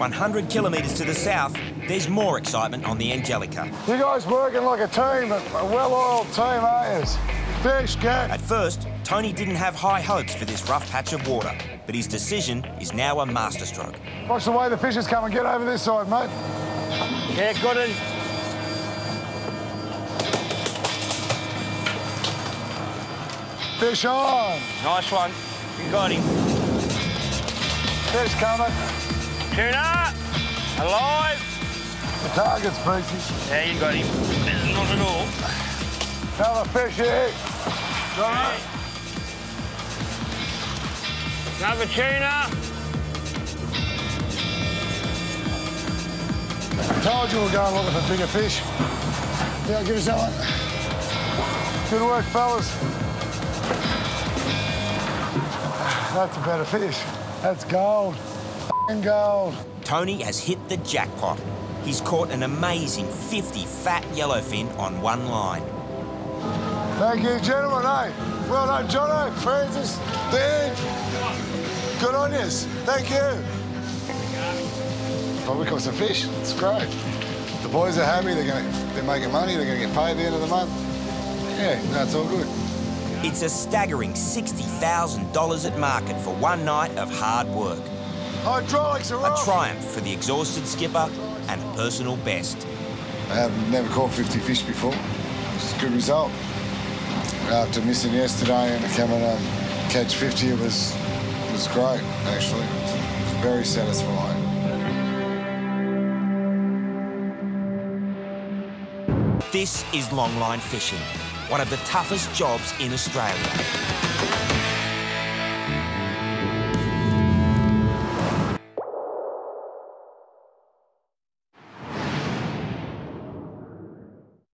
100 kilometres to the south, there's more excitement on the Angelica. You guys working like a team, a well-oiled team, eh? aren't you? Fish, get. At first, Tony didn't have high hopes for this rough patch of water, but his decision is now a masterstroke. Watch the way the fish is coming. Get over this side, mate. Yeah, got it. Fish on. Nice one. You got him. Fish coming. Tuna! Alive! The target's pieces. Yeah, you got him. Not at all. Another fish here. Got it. Another tuna. Told you we we're going looking for bigger fish. Yeah, give us that one. Good work, fellas. That's a better fish. That's gold. F***ing gold. Tony has hit the jackpot. He's caught an amazing 50 fat yellowfin on one line. Thank you, gentlemen. Hey, well done, Jono, Francis, Dan. Good on yous. Thank you. Oh, well, we caught some fish. It's great. The boys are happy. They're going to, they're making money. They're going to get paid at the end of the month. Yeah, that's all good. It's a staggering $60,000 at market for one night of hard work. Hydraulics are A off. triumph for the exhausted skipper and a personal best. I have never caught 50 fish before. It's a good result. After missing yesterday and to come um, catch 50, it was, it was great, actually. It was very satisfying. This is longline fishing, one of the toughest jobs in Australia.